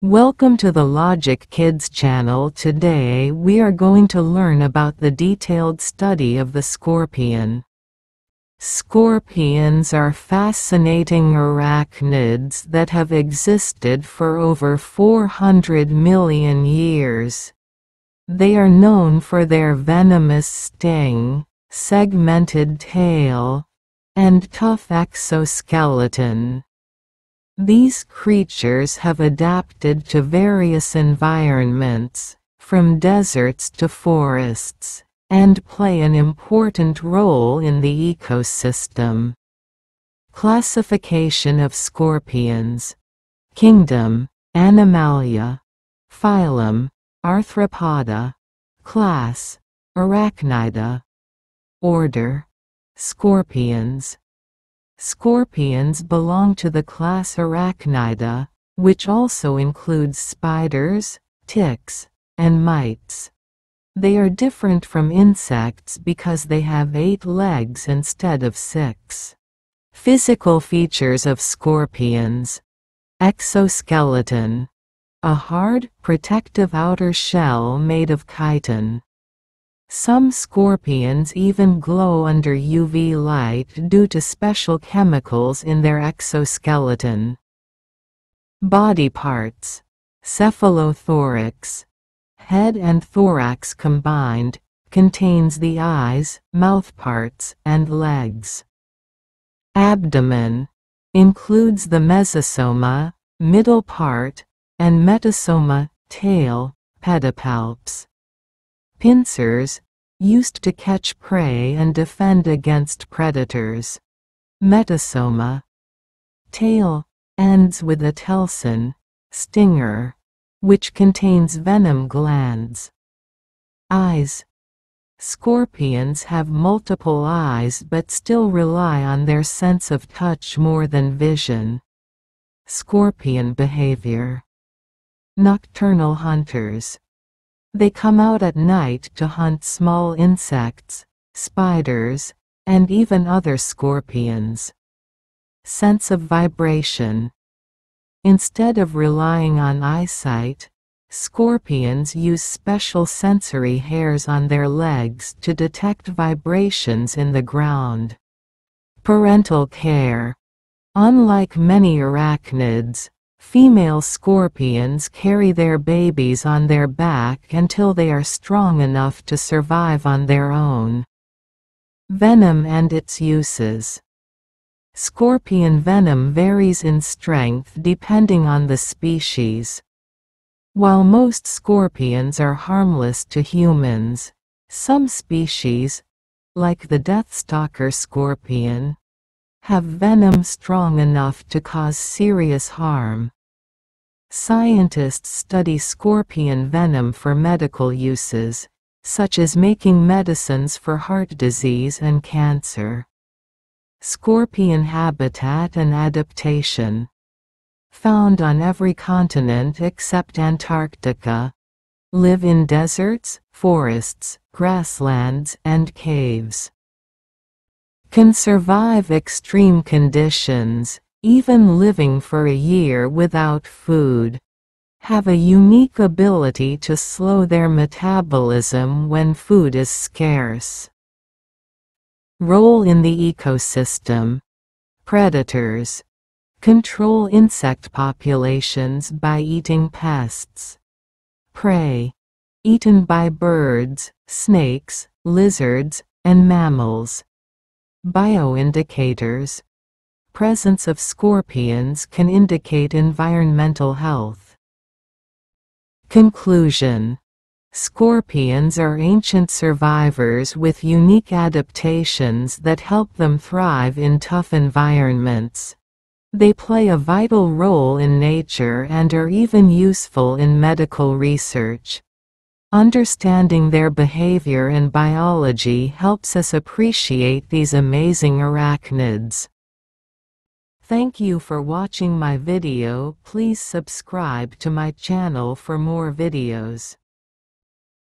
Welcome to the Logic Kids channel. Today we are going to learn about the detailed study of the scorpion. Scorpions are fascinating arachnids that have existed for over 400 million years. They are known for their venomous sting, segmented tail, and tough exoskeleton. These creatures have adapted to various environments, from deserts to forests, and play an important role in the ecosystem. Classification of scorpions. Kingdom, Animalia. Phylum, Arthropoda. Class, Arachnida. Order, Scorpions Scorpions belong to the class Arachnida, which also includes spiders, ticks, and mites. They are different from insects because they have eight legs instead of six. Physical features of scorpions Exoskeleton a hard, protective outer shell made of chitin. Some scorpions even glow under UV light due to special chemicals in their exoskeleton. Body parts Cephalothorax Head and thorax combined, contains the eyes, mouthparts, and legs. Abdomen includes the mesosoma, middle part, and metasoma, tail, pedipalps. Pincers, used to catch prey and defend against predators. Metasoma. Tail, ends with a telson, stinger, which contains venom glands. Eyes. Scorpions have multiple eyes but still rely on their sense of touch more than vision. Scorpion behavior. Nocturnal hunters. They come out at night to hunt small insects, spiders, and even other scorpions. Sense of vibration. Instead of relying on eyesight, scorpions use special sensory hairs on their legs to detect vibrations in the ground. Parental care. Unlike many arachnids, Female scorpions carry their babies on their back until they are strong enough to survive on their own. Venom and its uses Scorpion venom varies in strength depending on the species. While most scorpions are harmless to humans, some species, like the deathstalker scorpion, have venom strong enough to cause serious harm. Scientists study scorpion venom for medical uses, such as making medicines for heart disease and cancer. Scorpion habitat and adaptation. Found on every continent except Antarctica. Live in deserts, forests, grasslands, and caves. Can survive extreme conditions, even living for a year without food, have a unique ability to slow their metabolism when food is scarce. Role in the ecosystem. Predators. Control insect populations by eating pests. Prey. Eaten by birds, snakes, lizards, and mammals. Bioindicators presence of scorpions can indicate environmental health. Conclusion Scorpions are ancient survivors with unique adaptations that help them thrive in tough environments. They play a vital role in nature and are even useful in medical research. Understanding their behavior and biology helps us appreciate these amazing arachnids. Thank you for watching my video. Please subscribe to my channel for more videos.